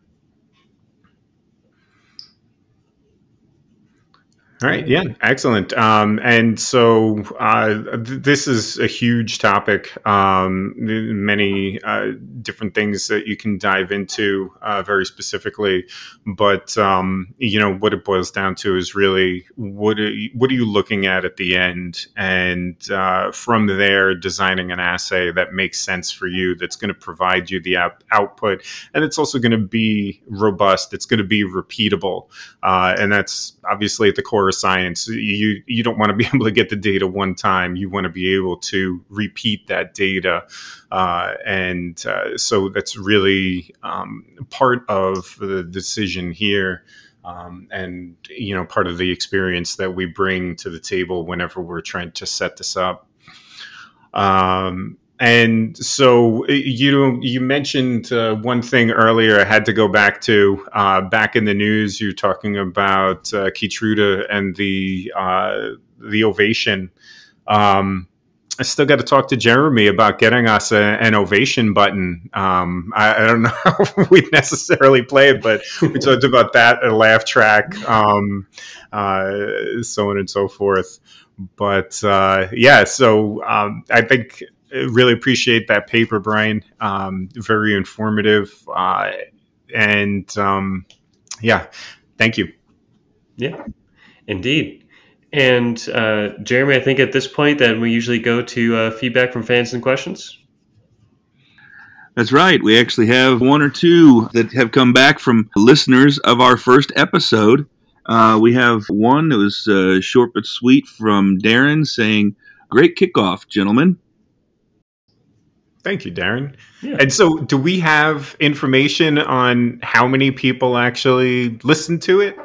S2: All right. Yeah. Excellent. Um, and so uh, th- this is a huge topic. Um, many uh, different things that you can dive into uh, very specifically, but um, you know what it boils down to is really what are you, what are you looking at at the end, and uh, from there designing an assay that makes sense for you, that's going to provide you the out- output, and it's also going to be robust. It's going to be repeatable, uh, and that's obviously at the core science. You you don't want to be able to get the data one time. You want to be able to repeat that data, uh, and uh, so that's really um, part of the decision here. Um, and you know part of the experience that we bring to the table whenever we're trying to set this up um, and so you you mentioned uh, one thing earlier. I had to go back to uh, back in the news. You're talking about uh, Keytruda and the uh, the ovation. Um, I still got to talk to Jeremy about getting us a, an ovation button. Um, I, I, don't know if we'd necessarily play it, but we talked about that, a laugh track, um, uh, so on and so forth. But uh, yeah, so um, I think really appreciate that paper, Brian. Um, very informative, uh, and um, yeah, thank you.
S3: Yeah, indeed. And uh, Jeremy, I think at this point, then we usually go to uh, feedback from fans and questions.
S4: That's right. We actually have one or two that have come back from listeners of our first episode. Uh, we have one that was uh, short but sweet from Darren saying, Great kickoff, gentlemen.
S2: Thank you, Darren. Yeah. And so, do we have information on how many people actually listen to it?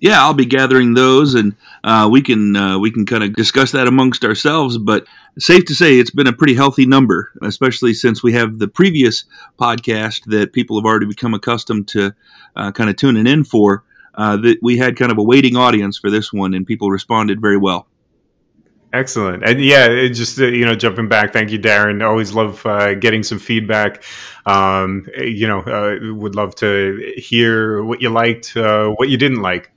S4: Yeah, I'll be gathering those, and uh, we can uh, we can kind of discuss that amongst ourselves. But safe to say, it's been a pretty healthy number, especially since we have the previous podcast that people have already become accustomed to uh, kind of tuning in for. Uh, that we had kind of a waiting audience for this one, and people responded very well.
S2: Excellent. And yeah, just, uh, you know, jumping back, thank you, Darren. Always love uh, getting some feedback. Um, you know, uh, would love to hear what you liked, uh, what you didn't like.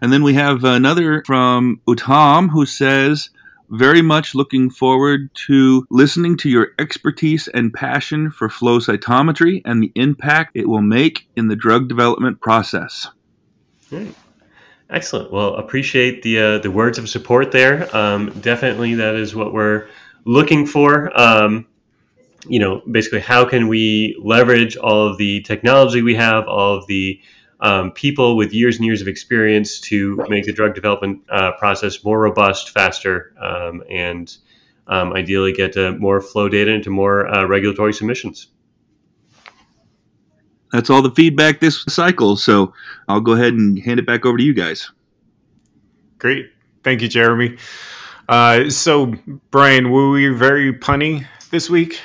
S4: And then we have another from Utam who says, very much looking forward to listening to your expertise and passion for flow cytometry and the impact it will make in the drug development process.
S3: Great. Excellent. Well, appreciate the uh, the words of support there. Um, definitely, that is what we're looking for. Um, you know, basically, how can we leverage all of the technology we have, all of the um, people with years and years of experience to make the drug development uh, process more robust, faster, um, and um, ideally get uh, more flow data into more uh, regulatory submissions
S4: that's all the feedback this cycle. So I'll go ahead and hand it back over to you guys.
S2: Great. Thank you, Jeremy. Uh, so, Brian, were we very punny this week?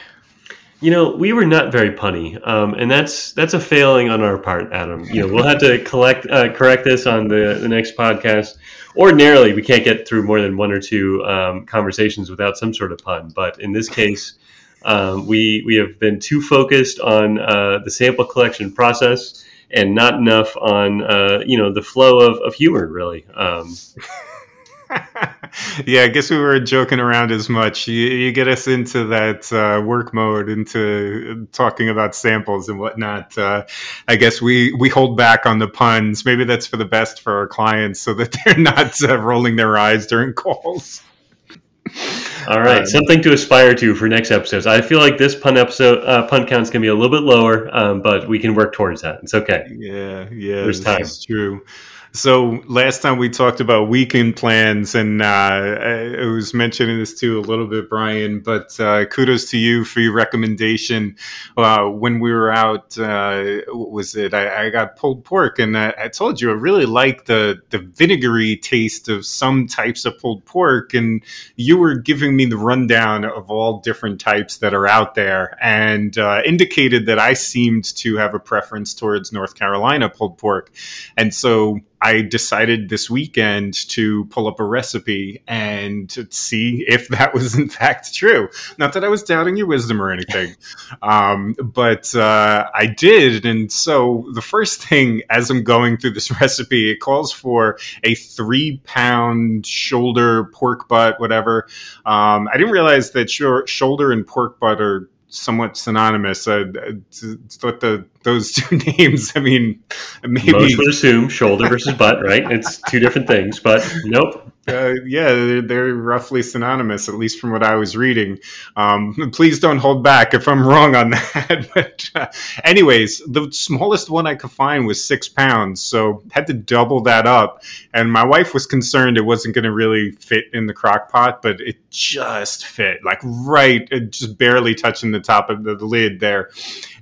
S3: You know, we were not very punny, um, and that's that's a failing on our part, Adam. You know, we'll have to collect uh, correct this on the the next podcast. Ordinarily, we can't get through more than one or two um, conversations without some sort of pun, but in this case, um, we we have been too focused on uh, the sample collection process and not enough on uh, you know the flow of, of humor really. Um,
S2: yeah, I guess we were joking around as much. You, you get us into that uh, work mode, into talking about samples and whatnot. Uh, I guess we we hold back on the puns. Maybe that's for the best for our clients, so that they're not uh, rolling their eyes during calls.
S3: All right, um, something to aspire to for next episodes. I feel like this pun episode uh, pun count's gonna be a little bit lower, um, but we can work towards that. It's okay.
S2: Yeah, yeah, there's time. It's true. So last time we talked about weekend plans, and uh, I was mentioning this too a little bit, Brian. But uh, kudos to you for your recommendation. Uh, when we were out, uh, what was it? I, I, got pulled pork, and I, I, told you I really like the the vinegary taste of some types of pulled pork, and you were giving me the rundown of all different types that are out there, and uh, indicated that I seemed to have a preference towards North Carolina pulled pork, and so I decided this weekend to pull up a recipe and see if that was in fact true. Not that I was doubting your wisdom or anything, um, but uh, I did. And so the first thing, as I'm going through this recipe, it calls for a three pound shoulder pork butt, whatever. Um, I didn't realize that shoulder and pork butt are somewhat synonymous. Uh, thought the those two names. I mean, maybe
S3: most would assume shoulder versus butt, right? It's two different things, but nope.
S2: Uh, yeah, they're, they're, roughly synonymous, at least from what I was reading. Um, please don't hold back if I'm wrong on that. but, uh, anyways, the smallest one I could find was six pounds, so had to double that up. And my wife was concerned it wasn't going to really fit in the crock pot, but it just fit, like right, just barely touching the top of the lid there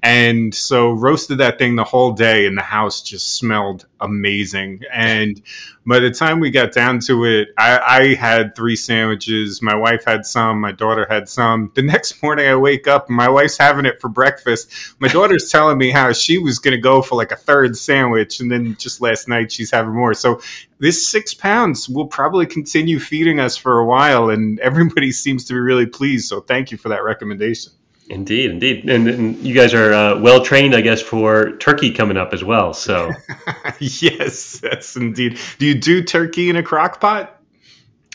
S2: And so roasted that thing the whole day, and the house just smelled amazing. And by the time we got down to it, I, I had three sandwiches. My wife had some. My daughter had some. The next morning, I wake up and my wife's having it for breakfast. My daughter's telling me how she was going to go for like a third sandwich, and then just last night she's having more. So this six pounds will probably continue feeding us for a while, and everybody seems to be really pleased. So thank you for that recommendation.
S3: Indeed, indeed, and, and you guys are uh, well trained, I guess, for turkey coming up as well. So,
S2: yes, yes, indeed. Do you do turkey in a crock pot?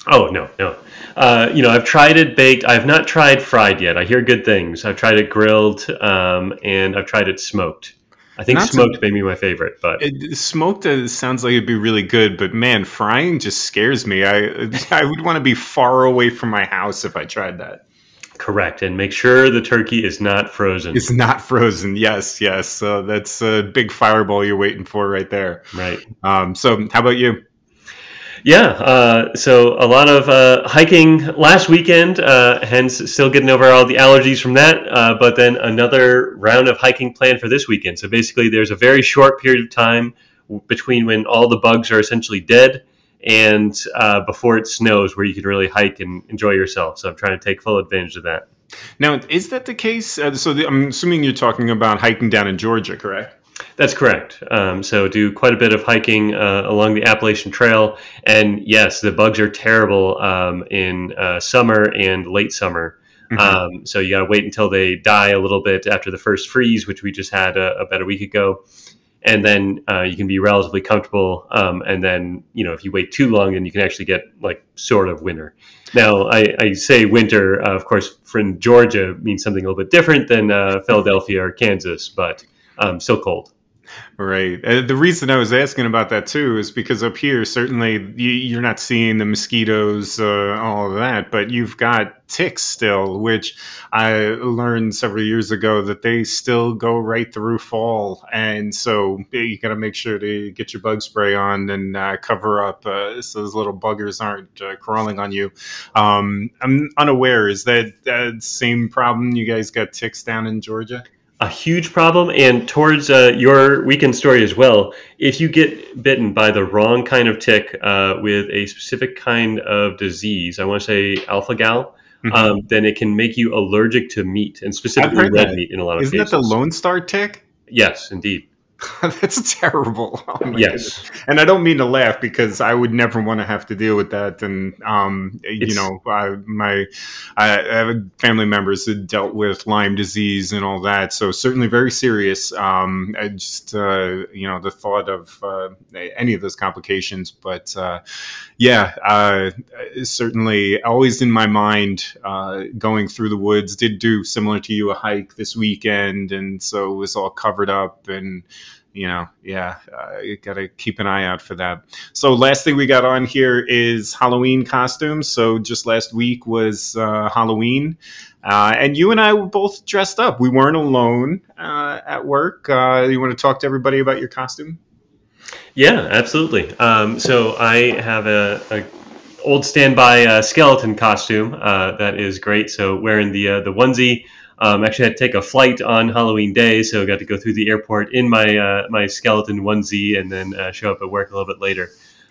S3: Oh no, no. Uh, you know, I've tried it baked. I've not tried fried yet. I hear good things. I've tried it grilled, um, and I've tried it smoked. I think not smoked to, may be my favorite, but
S2: it, smoked uh, sounds like it'd be really good. But man, frying just scares me. I I would want to be far away from my house if I tried that.
S3: Correct, and make sure the turkey is not frozen.
S2: It's not frozen. Yes, yes. So that's a big fireball you're waiting for right there.
S3: Right.
S2: Um, so, how about you?
S3: Yeah, uh, so a lot of uh, hiking last weekend, uh, hence still getting over all the allergies from that. Uh, but then another round of hiking planned for this weekend. So basically, there's a very short period of time between when all the bugs are essentially dead and uh, before it snows, where you can really hike and enjoy yourself. So I'm trying to take full advantage of that.
S2: Now, is that the case? Uh, so the, I'm assuming you're talking about hiking down in Georgia, correct?
S3: That's correct. Um, so do quite a bit of hiking uh, along the Appalachian Trail, and yes, the bugs are terrible um, in uh, summer and late summer. Mm-hmm. Um, so you got to wait until they die a little bit after the first freeze, which we just had uh, about a week ago, and then uh, you can be relatively comfortable. Um, and then you know if you wait too long, then you can actually get like sort of winter. Now I, I say winter, uh, of course, for Georgia means something a little bit different than uh, Philadelphia or Kansas, but um, still cold.
S2: Right. Uh, the reason I was asking about that too is because up here, certainly you, are not seeing the mosquitoes, uh, all of that, but you've got ticks still, which I learned several years ago that they still go right through fall. And so you got to make sure to get your bug spray on and uh, cover up uh, so those little buggers aren't uh, crawling on you. Um, I'm unaware. Is that that same problem? You guys got ticks down in Georgia?
S3: A huge problem. And towards uh, your weekend story as well, if you get bitten by the wrong kind of tick uh, with a specific kind of disease, I want to say alpha gal. Mm-hmm. Um, then it can make you allergic to meat and specifically red that. meat in a lot of
S2: Isn't
S3: cases.
S2: Isn't that the Lone Star tick?
S3: Yes, indeed.
S2: That's terrible.
S3: Oh yes,
S2: goodness. and I don't mean to laugh because I would never want to have to deal with that. And um, you know, I, my I have family members that dealt with Lyme disease and all that, so certainly very serious. Um, I just uh, you know the thought of uh, any of those complications, but uh, yeah, uh, certainly always in my mind. Uh, going through the woods, did do similar to you a hike this weekend, and so it was all covered up and you know, yeah, uh, you got to keep an eye out for that. So, last thing we got on here is Halloween costumes. So, just last week was uh, Halloween, uh, and you and I were both dressed up. We weren't alone uh, at work. Uh, you want to talk to everybody about your costume?
S3: Yeah, absolutely. Um, so, I have a, a old standby uh, skeleton costume that is great. So, wearing the the onesie. Um, actually, had to take a flight on Halloween Day, so I got to go through the airport in my uh, my skeleton onesie and then uh, show up at work a little bit later.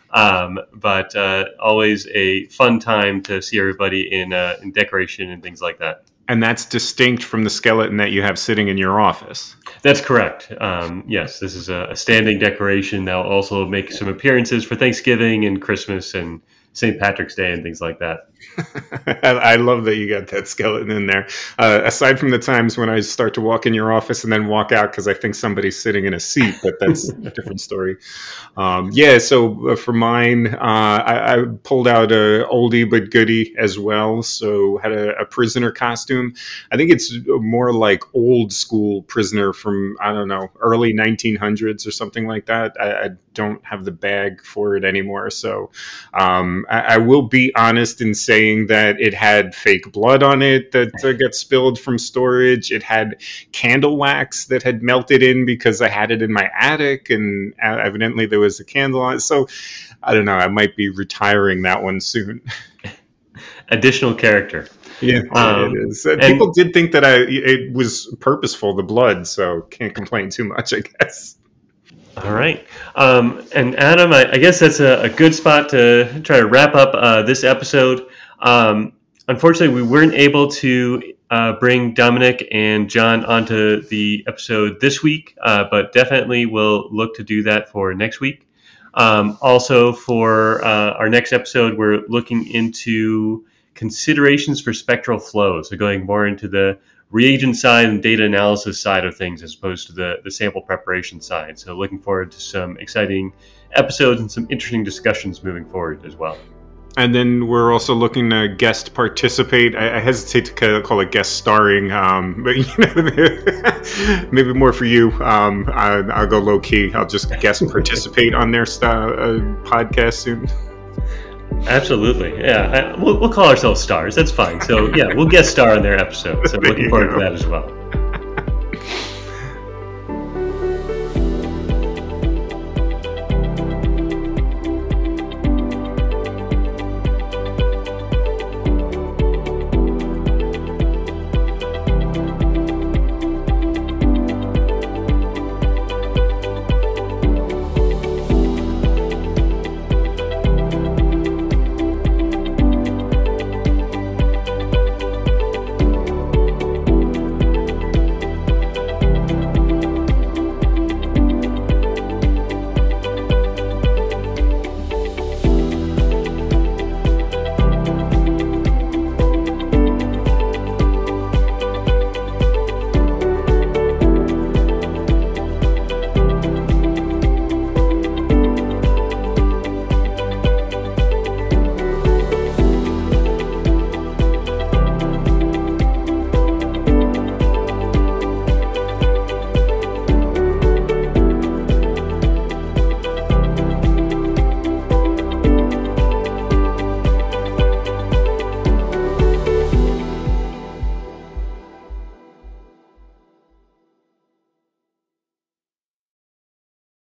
S3: Um, but uh, always a fun time to see everybody in uh, in decoration and things like that.
S2: And that's distinct from the skeleton that you have sitting in your office.
S3: That's correct. Um, yes, this is a, a standing decoration that will also make some appearances for Thanksgiving and Christmas and St. Patrick's Day and things like that.
S2: I love that you got that skeleton in there. Uh, aside from the times when I start to walk in your office and then walk out because I think somebody's sitting in a seat, but that's a different story. Um, yeah, so uh, for mine, uh, I, I, pulled out a oldie but goodie as well. So had a, a, prisoner costume. I think it's more like old school prisoner from I don't know early 1900s or something like that. I, I don't have the bag for it anymore, so um, I, I will be honest in saying that it had fake blood on it that uh, got spilled from storage. It had candle wax that had melted in because I had it in my attic, and uh, evidently there was a candle on it. So I don't know. I might be retiring that one soon.
S3: additional character.
S2: Yeah, um, it is. And, People did think that I it was purposeful, the blood, so can't complain too much, I guess.
S3: All right. Um, and Adam, I, I guess that's a, a, good spot to try to wrap up uh, this episode. Um, unfortunately, we weren't able to uh, bring Dominic and John onto the episode this week, uh, but definitely we'll look to do that for next week. Um, also, for uh, our next episode, we're looking into considerations for spectral flow. So, going more into the reagent side and data analysis side of things as opposed to the, the sample preparation side. So, looking forward to some exciting episodes and some interesting discussions moving forward as well.
S2: And then we're also looking to guest participate. I, I hesitate to call it guest starring, um, but you know, maybe more for you. Um, I, will go low key. I'll just guest participate on their st- uh, podcast soon.
S3: Absolutely, yeah. I, we'll, we'll, call ourselves stars. That's fine. So yeah, we'll guest star on their episode. So looking forward to that as well.